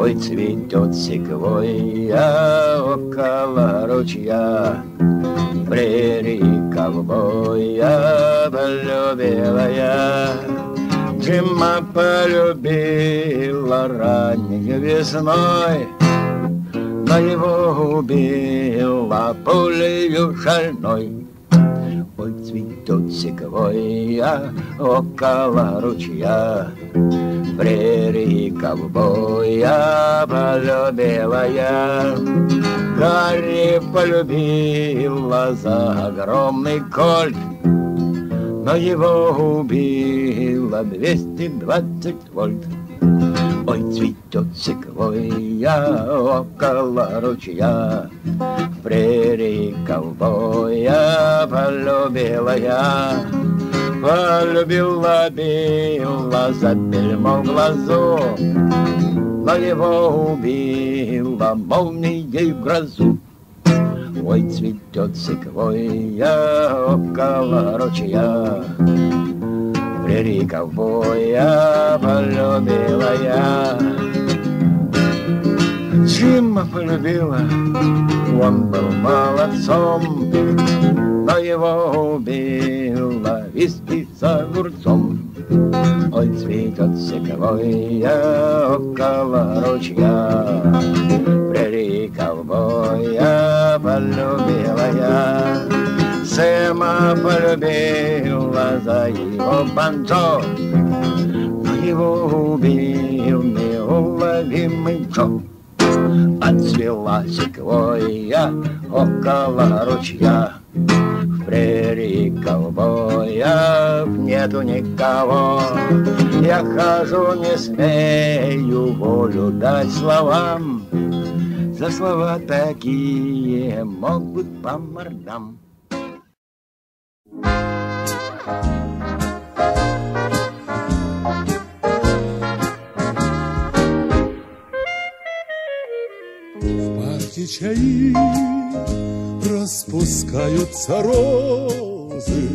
Ой, цветет секвойя около ручья, Прерии ковбоя полюбила я. Джима полюбила ранней весной, Но его убила пулею шальной. Ой, цветет секвойя около ручья, Прерии ковбоя полюбила я. Гарри полюбила за огромный кольт, Но его убило 220 вольт. Ой, цветет секвойя около ручья, В прерии ковбоя полюбила я. Полюбила била за бельмо в глазу, Но его убила молнией в грозу. Ой, цветет секвойя около ручья, Прерии ковбоя полюбила я. Джима полюбила, он был молодцом, Но его убила с огурцом. Ой, цветет секвойя около ручья, Прерии ковбоя полюбила я. Сэма полюбила за его банджо, Но его убил неуловимый Джо. Отцвела секвойя около ручья, В прерии ковбоя нету никого. Я хожу, не смею волю дать словам, За слова такие могут по мордам. В парке чаи распускаются розы.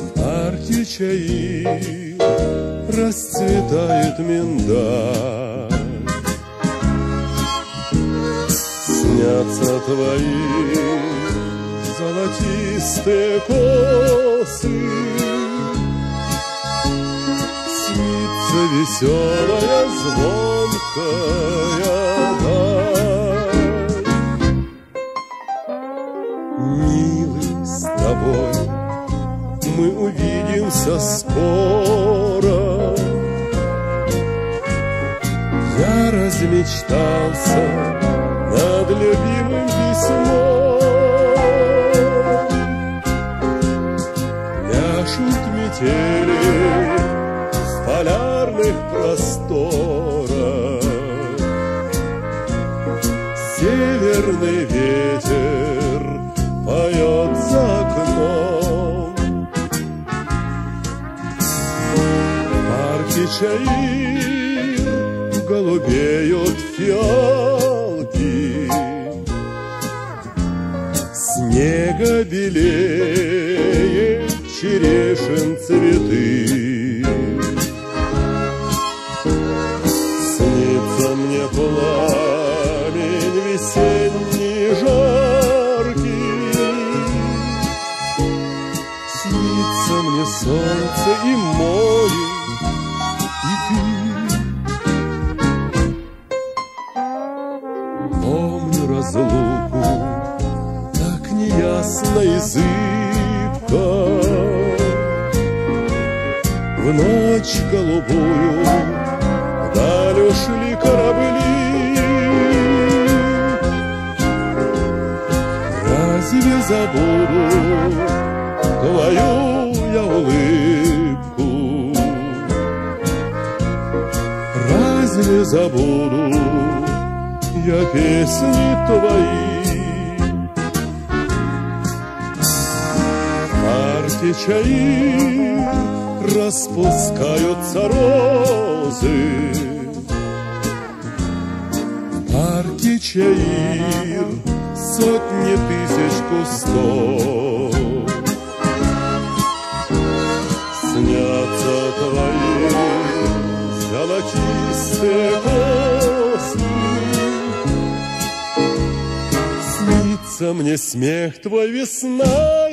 В парке чаи расцветает миндаль. Снятся твои золотистые косы. Снится веселая, звонкая даль. Милый, с тобой мы увидимся скоро. Я размечтался над любимым письмом. Пляшут метели в полярных просторах. Северный ветер поет за окном. В парке чаир голубеют фиалки. Снега белее черешин цветы. Снится мне пламень весенний жаркий. Снится мне солнце и море, и ты. Помню разлуку, так неясно и зыбко. В ночь голубую вдаль ушли корабли. Разве забуду твою я улыбку? Разве забуду я песни твои? В парке чаи распускаются розы. В парке чаир сотни тысяч кустов. Снятся твои золотистые косы. Снится мне смех твой весна